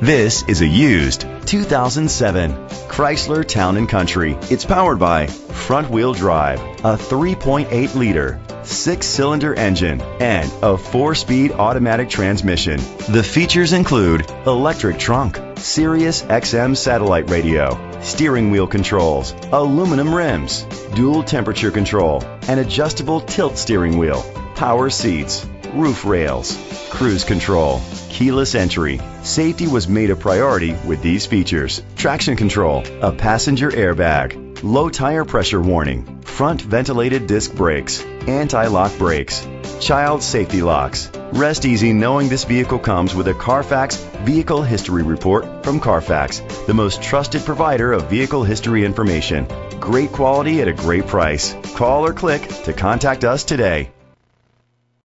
This is a used 2007 Chrysler Town & Country. It's powered by front-wheel drive, a 3.8 liter six-cylinder engine, and a four-speed automatic transmission. The features include electric trunk, Sirius XM satellite radio, steering wheel controls, aluminum rims, dual temperature control, an adjustable tilt steering wheel, power seats, roof rails, cruise control, keyless entry. Safety was made a priority with these features. Traction control, a passenger airbag, low tire pressure warning, front ventilated disc brakes, anti-lock brakes, child safety locks. Rest easy knowing this vehicle comes with a Carfax Vehicle History Report from Carfax, the most trusted provider of vehicle history information. Great quality at a great price. Call or click to contact us today.